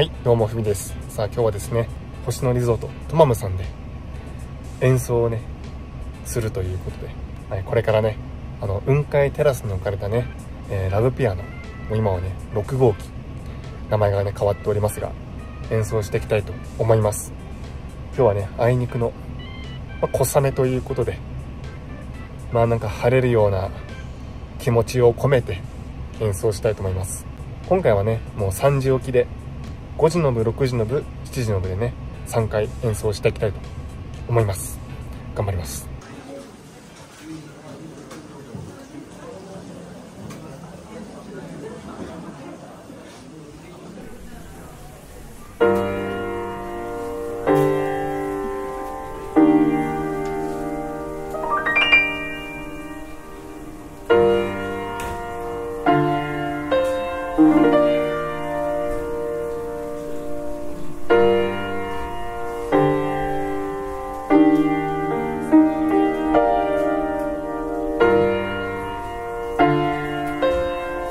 はいどうもふみです。さあ今日はですね星野リゾートトマムさんで演奏をねするということで、はい、これからねあの雲海テラスに置かれたね、えー、ラブピアノも今はね6号機名前がね変わっておりますが演奏していきたいと思います。今日はねあいにくの、まあ、小雨ということでまあなんか晴れるような気持ちを込めて演奏したいと思います。今回はねもう3時起きで5時の部6時の部7時の部でね3回演奏していきたいと思います。頑張ります。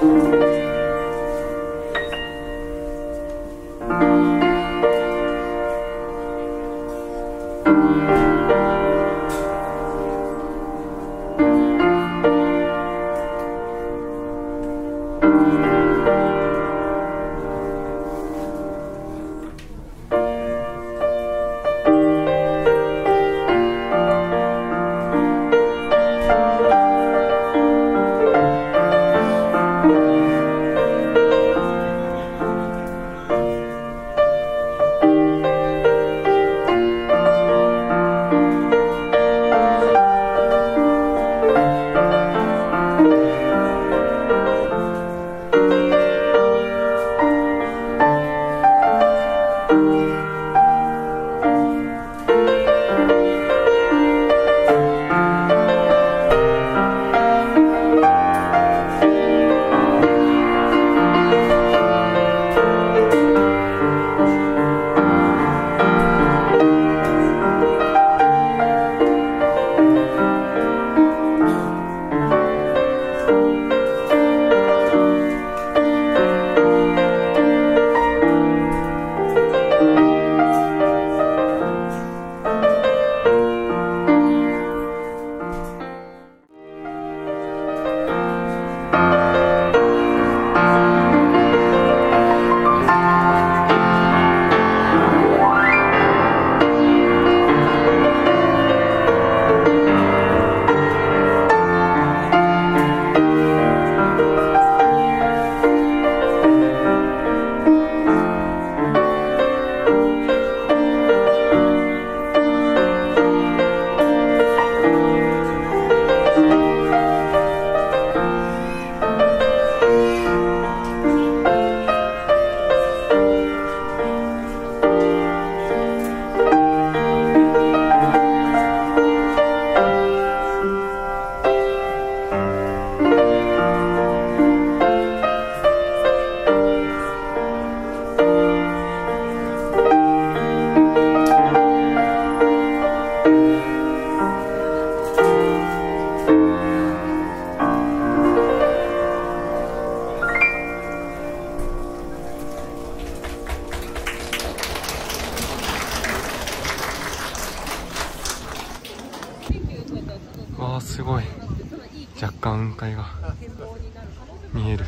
わあすごい。若干雲海が見える。